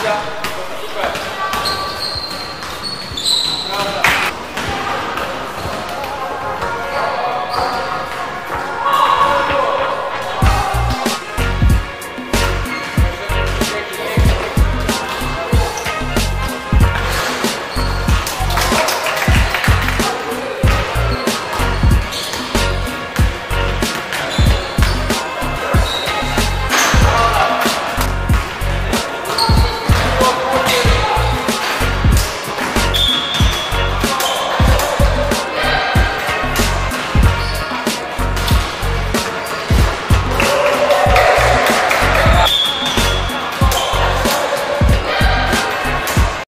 Obrigado.